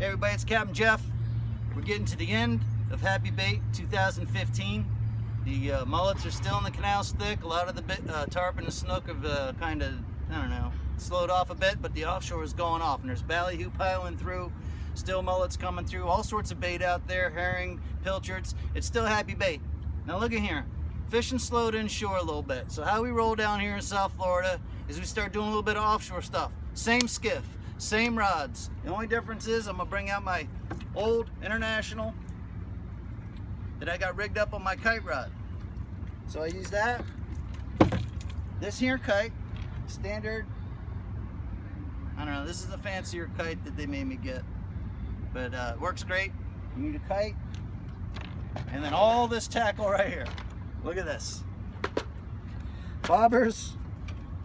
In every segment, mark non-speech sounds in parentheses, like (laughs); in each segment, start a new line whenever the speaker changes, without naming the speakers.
Hey everybody, it's Captain Jeff. We're getting to the end of Happy Bait 2015. The uh, mullets are still in the canals thick. A lot of the bit, uh, tarpon and snook have uh, kind of, I don't know, slowed off a bit, but the offshore is going off. And there's ballyhoo piling through, still mullets coming through, all sorts of bait out there, herring, pilchards. It's still Happy Bait. Now look at here. Fishing slowed inshore a little bit. So how we roll down here in South Florida is we start doing a little bit of offshore stuff. Same skiff, same rods. The only difference is I'm gonna bring out my old International that I got rigged up on my kite rod. So I use that. This here kite, standard, I don't know, this is a fancier kite that they made me get. But uh, works great. You need a kite, and then all this tackle right here. Look at this. Bobbers,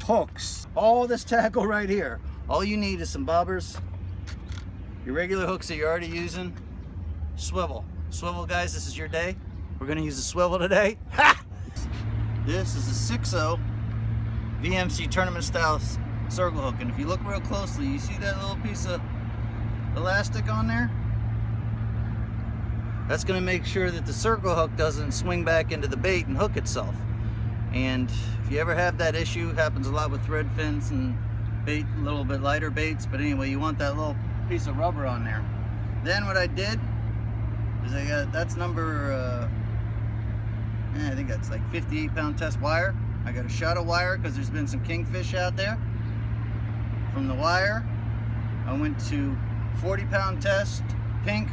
hooks, all this tackle right here. All you need is some bobbers, your regular hooks that you're already using, swivel. Swivel guys, this is your day. We're gonna use the swivel today. (laughs) Ha! This is a 6.0 VMC tournament style circle hook. And if you look real closely, you see that little piece of elastic on there? That's gonna make sure that the circle hook doesn't swing back into the bait and hook itself. And if you ever have that issue, happens a lot with thread fins and bait, a little bit lighter baits, but anyway, you want that little piece of rubber on there. Then what I did is I got, that's number, uh, eh, I think that's like 58 pound test wire. I got a shot of wire because there's been some kingfish out there. From the wire, I went to 40 pound test, pink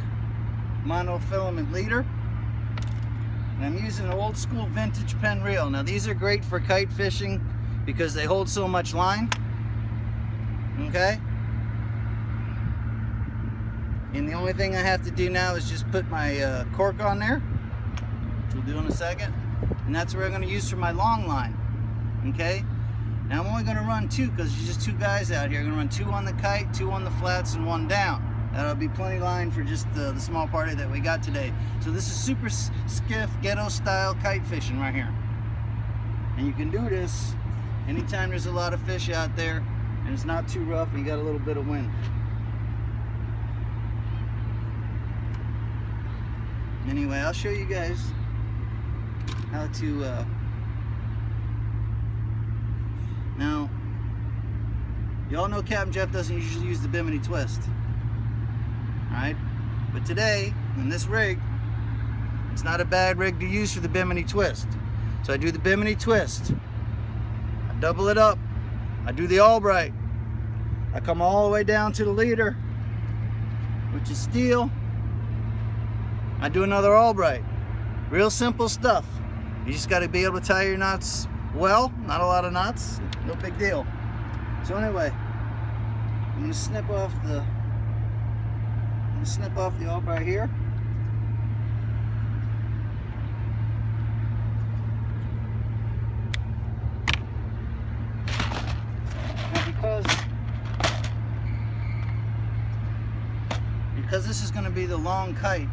monofilament leader. And I'm using an old school vintage Penn reel. Now these are great for kite fishing because they hold so much line okay? And the only thing I have to do now is just put my uh, cork on there which we'll do in a second. And that's what I'm going to use for my long line okay? Now I'm only going to run two because there's just two guys out here. I'm going to run two on the kite two on the flats and one down. That'll be plenty line for just the, the small party that we got today. So this is super skiff ghetto style kite fishing right here. And you can do this anytime there's a lot of fish out there and it's not too rough and you got a little bit of wind. Anyway, I'll show you guys how to uh, now y'all know Captain Jeff doesn't usually use the Bimini twist alright? But today in this rig it's not a bad rig to use for the Bimini twist. So I do the Bimini twist. I double it up I do the Albright. I come all the way down to the leader, which is steel. I do another Albright. Real simple stuff. You just got to be able to tie your knots well. Not a lot of knots. No big deal. So anyway, I'm to snip off the I'm to snip off the Albright here. Because because this is going to be the long kite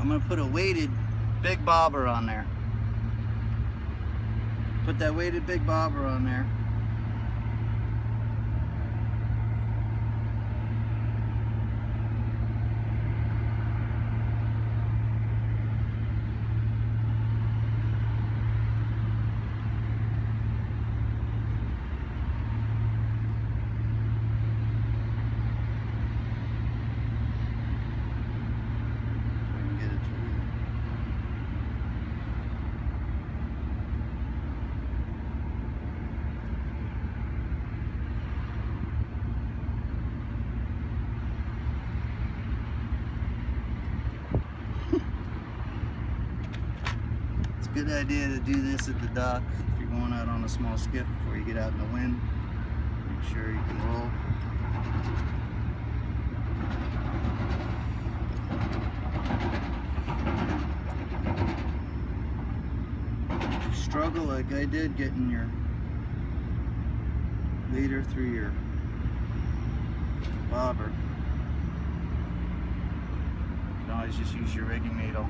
I'm going to put a weighted big bobber on there. Put that weighted big bobber on there good idea to do this at the dock if you're going out on a small skiff before you get out in the wind. Make sure you can roll. Struggle like I did getting your leader through your bobber. You can always just use your rigging needle.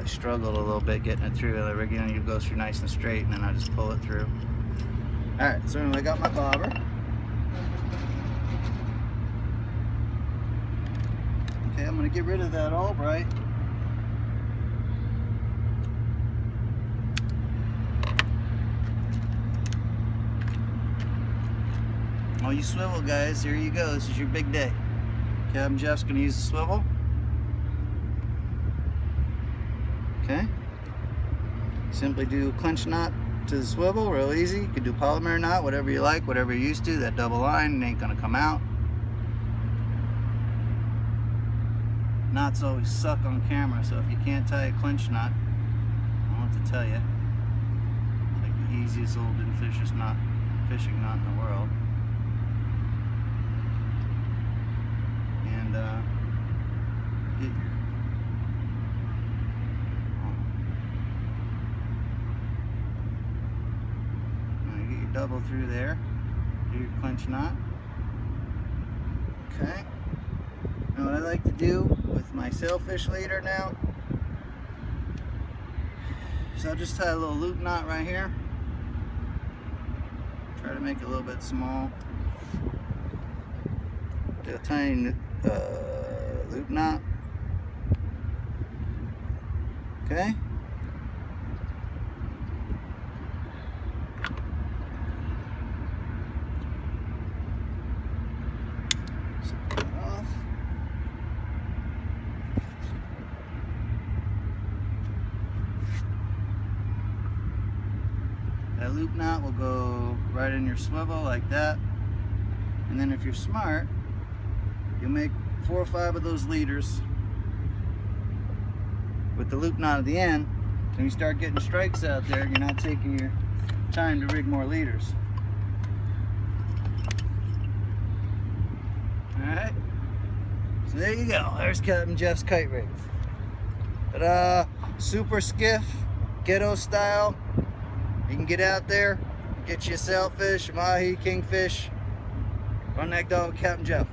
I struggled a little bit getting it through. The rigging needle goes through nice and straight and then I just pull it through. Alright, so anyway, I got my bobber. Okay, I'm gonna get rid of that Albright. All you swivel guys, here you go. This is your big day. Captain Jeff's gonna use the swivel. Okay. Simply do clinch knot to the swivel, real easy. You can do Palomar knot, whatever you like, whatever you're used to. That double line ain't gonna come out. Knots always suck on camera, so if you can't tie a clinch knot, I know to tell you. It's like the easiest old and fishing knot, fishing knot in the world. And uh, get your Now you get your through there, do your clinch knot. Okay. Now what I like to do with my sailfish leader now is I'll just tie a little loop knot right here. Try to make it a little bit small. Do a tiny uh, loop knot. Okay. off. That knot will go right in your swivel like that. And then if you're smart, you'll make four or five of those leaders with the loop knot at the end. And you start getting strikes out there, you're not taking your time to rig more leaders. Alright. So there you go. There's Captain Jeff's kite rig. Ta-da! Super skiff, ghetto style. You can get out there, get you a sailfish, mahi, kingfish. Run that dog, Captain Jeff.